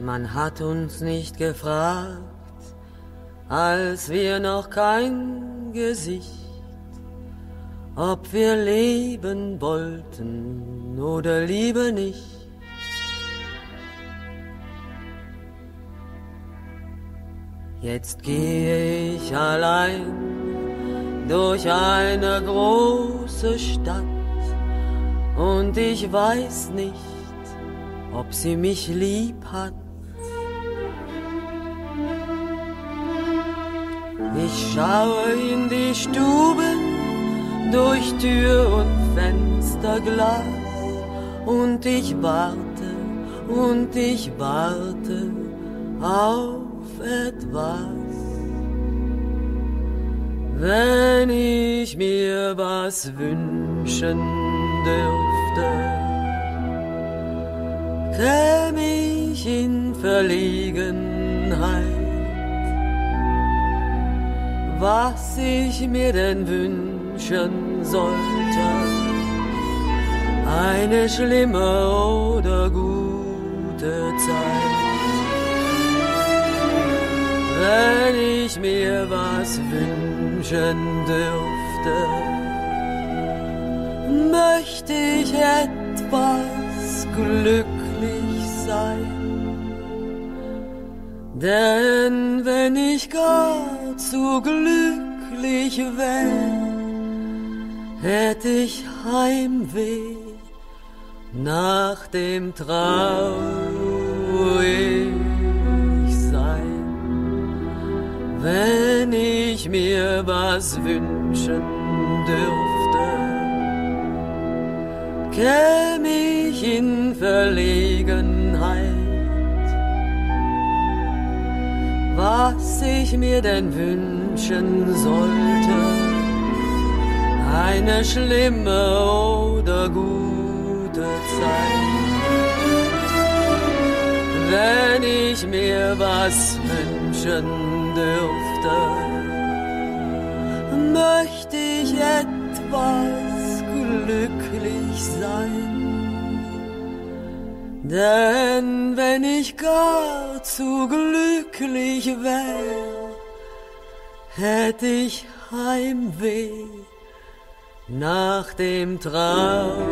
Man hat uns nicht gefragt, als wir noch kein Gesicht, ob wir leben wollten oder lieber nicht. Jetzt gehe ich allein durch eine große Stadt und ich weiß nicht, ob sie mich lieb hat. Ich schaue in die Stuben durch Tür und Fensterglas und ich warte und ich warte auf etwas. Wenn ich mir was wünschen dürfte, käm ich in Verlegenheit was ich mir denn wünschen sollte. Eine schlimme oder gute Zeit. Wenn ich mir was wünschen dürfte, möchte ich etwas glücklich sein. Denn wenn ich gar zu glücklich wär, hätt ich Heimweh nach dem traurig sein. Wenn ich mir was wünschen dürfte, käm ich in Verlegenheit was ich mir denn wünschen sollte. Eine schlimme oder gute Zeit. Wenn ich mir was wünschen dürfte, möchte ich etwas glücklich sein. Denn wenn ich gar zu glücklich wär, hätt ich Heimweh nach dem traurig